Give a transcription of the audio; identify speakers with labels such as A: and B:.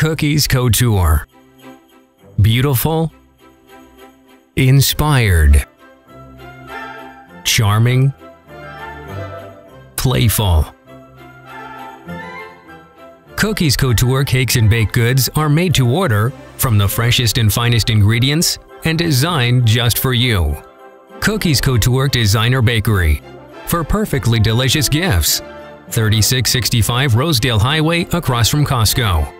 A: Cookies Couture. Beautiful, inspired, charming, playful. Cookies Couture cakes and baked goods are made to order from the freshest and finest ingredients and designed just for you. Cookies Couture Designer Bakery for perfectly delicious gifts. 3665 Rosedale Highway across from Costco.